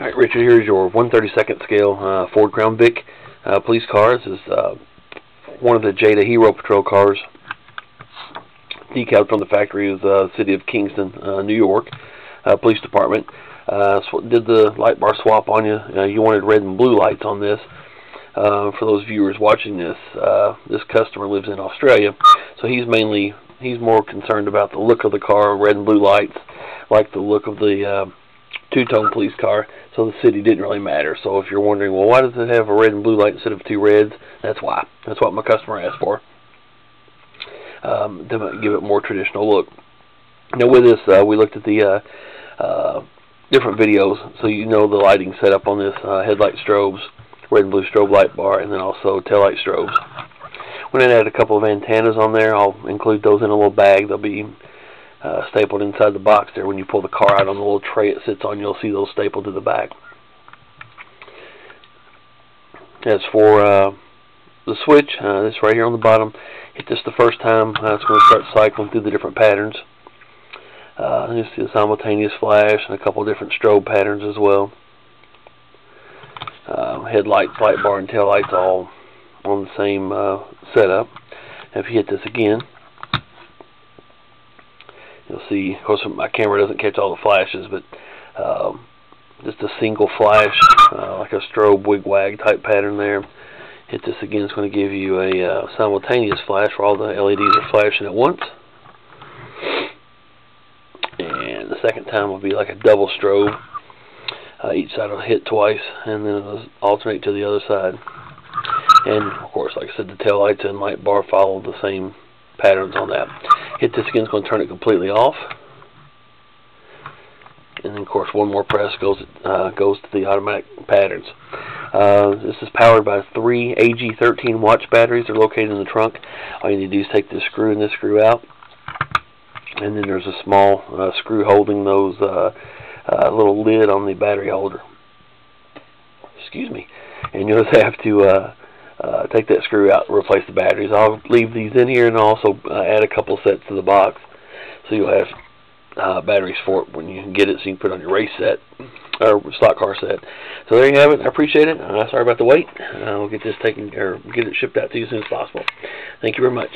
Alright, Richard, here's your 132nd scale uh, Ford Crown Vic uh, police car. This is uh, one of the Jada Hero Patrol cars. Decaled from the factory of the city of Kingston, uh, New York uh, Police Department. Uh, did the light bar swap on you. Uh, you wanted red and blue lights on this. Uh, for those viewers watching this, uh, this customer lives in Australia, so he's mainly he's more concerned about the look of the car, red and blue lights, like the look of the uh, two-tone police car, so the city didn't really matter. So if you're wondering, well, why does it have a red and blue light instead of two reds? That's why. That's what my customer asked for. Um, to give it more traditional look. Now with this, uh, we looked at the uh, uh, different videos, so you know the lighting setup on this uh, headlight strobes, red and blue strobe light bar, and then also taillight strobes. Went and add a couple of antennas on there. I'll include those in a little bag. They'll be uh, stapled inside the box there. When you pull the car out on the little tray it sits on, you'll see those stapled to the back. As for uh, the switch, uh, this right here on the bottom, hit this the first time, uh, it's going to start cycling through the different patterns. Uh, you see a simultaneous flash and a couple different strobe patterns as well. Uh, headlights, light bar, and tail lights all on the same uh, setup. If you hit this again, you'll see, of course my camera doesn't catch all the flashes, but um, just a single flash, uh, like a strobe wig-wag type pattern there. Hit this again, it's going to give you a uh, simultaneous flash where all the LEDs are flashing at once. And the second time will be like a double strobe. Uh, each side will hit twice, and then it'll alternate to the other side. And of course, like I said, the tail lights and light bar follow the same patterns on that. Hit this again, it's going to turn it completely off. And then, of course, one more press goes uh, goes to the automatic patterns. Uh, this is powered by three AG13 watch batteries. They're located in the trunk. All you need to do is take this screw and this screw out. And then there's a small uh, screw holding those uh, uh, little lid on the battery holder. Excuse me. And you'll have to uh, take that screw out and replace the batteries. I'll leave these in here and also uh, add a couple sets to the box so you'll have uh, batteries for it when you can get it so you can put it on your race set or stock car set. So there you have it. I appreciate it. Uh, sorry about the wait. Uh, we'll get this taken or get it shipped out to you as soon as possible. Thank you very much.